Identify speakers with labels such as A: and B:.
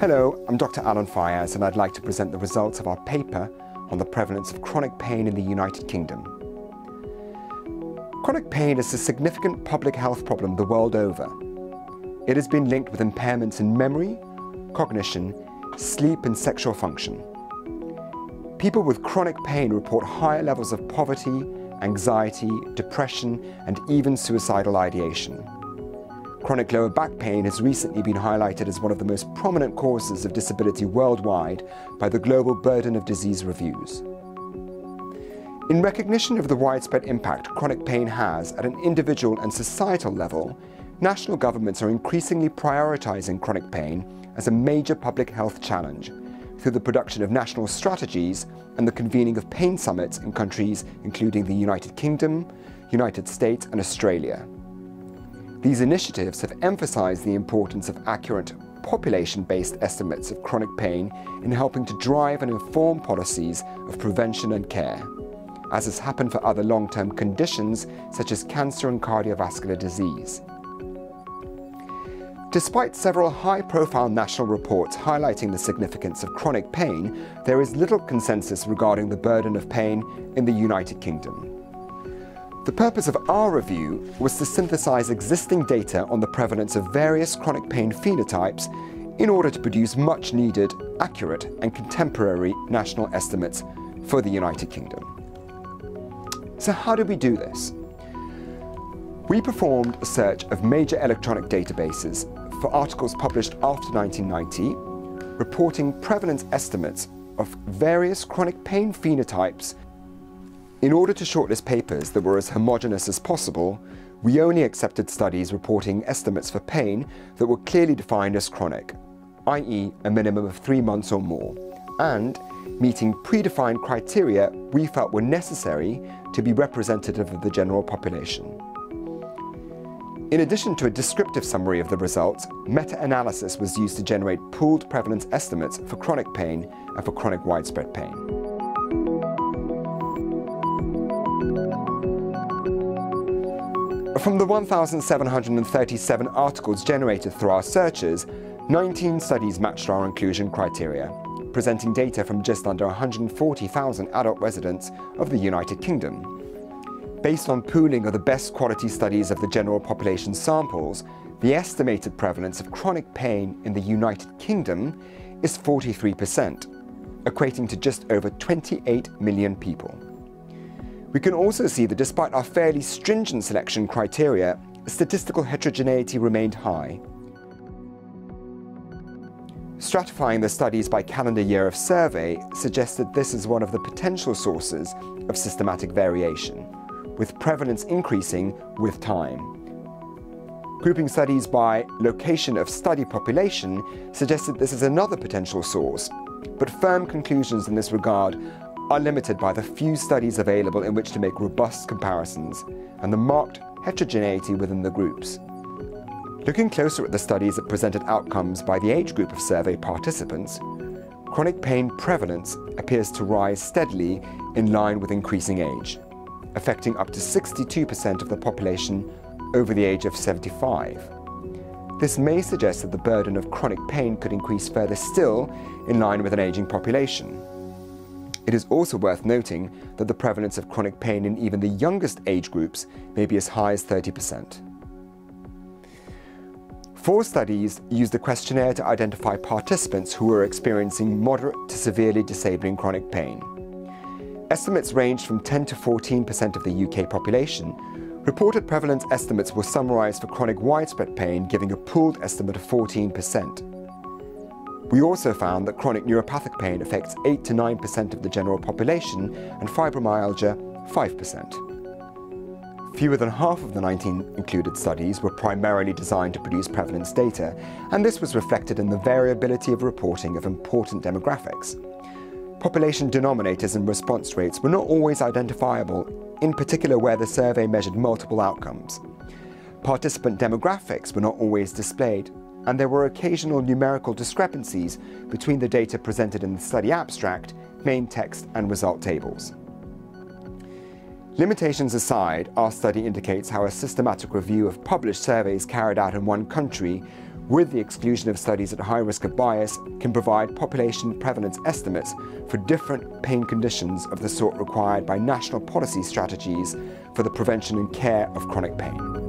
A: Hello, I'm Dr. Alan Fayaz and I'd like to present the results of our paper on the prevalence of chronic pain in the United Kingdom. Chronic pain is a significant public health problem the world over. It has been linked with impairments in memory, cognition, sleep and sexual function. People with chronic pain report higher levels of poverty, anxiety, depression and even suicidal ideation. Chronic lower back pain has recently been highlighted as one of the most prominent causes of disability worldwide by the Global Burden of Disease Reviews. In recognition of the widespread impact chronic pain has at an individual and societal level, national governments are increasingly prioritizing chronic pain as a major public health challenge through the production of national strategies and the convening of pain summits in countries including the United Kingdom, United States and Australia. These initiatives have emphasized the importance of accurate population-based estimates of chronic pain in helping to drive and inform policies of prevention and care, as has happened for other long-term conditions such as cancer and cardiovascular disease. Despite several high-profile national reports highlighting the significance of chronic pain, there is little consensus regarding the burden of pain in the United Kingdom. The purpose of our review was to synthesize existing data on the prevalence of various chronic pain phenotypes in order to produce much needed, accurate and contemporary national estimates for the United Kingdom. So how did we do this? We performed a search of major electronic databases for articles published after 1990, reporting prevalence estimates of various chronic pain phenotypes in order to shortlist papers that were as homogenous as possible, we only accepted studies reporting estimates for pain that were clearly defined as chronic, i.e. a minimum of three months or more, and meeting predefined criteria we felt were necessary to be representative of the general population. In addition to a descriptive summary of the results, meta-analysis was used to generate pooled prevalence estimates for chronic pain and for chronic widespread pain. From the 1,737 articles generated through our searches, 19 studies matched our inclusion criteria, presenting data from just under 140,000 adult residents of the United Kingdom. Based on pooling of the best quality studies of the general population samples, the estimated prevalence of chronic pain in the United Kingdom is 43%, equating to just over 28 million people. We can also see that despite our fairly stringent selection criteria, statistical heterogeneity remained high. Stratifying the studies by calendar year of survey suggests that this is one of the potential sources of systematic variation, with prevalence increasing with time. Grouping studies by location of study population suggests that this is another potential source, but firm conclusions in this regard are limited by the few studies available in which to make robust comparisons and the marked heterogeneity within the groups. Looking closer at the studies that presented outcomes by the age group of survey participants, chronic pain prevalence appears to rise steadily in line with increasing age, affecting up to 62% of the population over the age of 75. This may suggest that the burden of chronic pain could increase further still in line with an aging population. It is also worth noting that the prevalence of chronic pain in even the youngest age groups may be as high as 30%. Four studies used a questionnaire to identify participants who were experiencing moderate to severely disabling chronic pain. Estimates ranged from 10 to 14% of the UK population. Reported prevalence estimates were summarised for chronic widespread pain, giving a pooled estimate of 14%. We also found that chronic neuropathic pain affects 8 to 9% of the general population and fibromyalgia 5%. Fewer than half of the 19 included studies were primarily designed to produce prevalence data, and this was reflected in the variability of reporting of important demographics. Population denominators and response rates were not always identifiable, in particular where the survey measured multiple outcomes. Participant demographics were not always displayed, and there were occasional numerical discrepancies between the data presented in the study abstract, main text and result tables. Limitations aside, our study indicates how a systematic review of published surveys carried out in one country with the exclusion of studies at high risk of bias, can provide population prevalence estimates for different pain conditions of the sort required by national policy strategies for the prevention and care of chronic pain.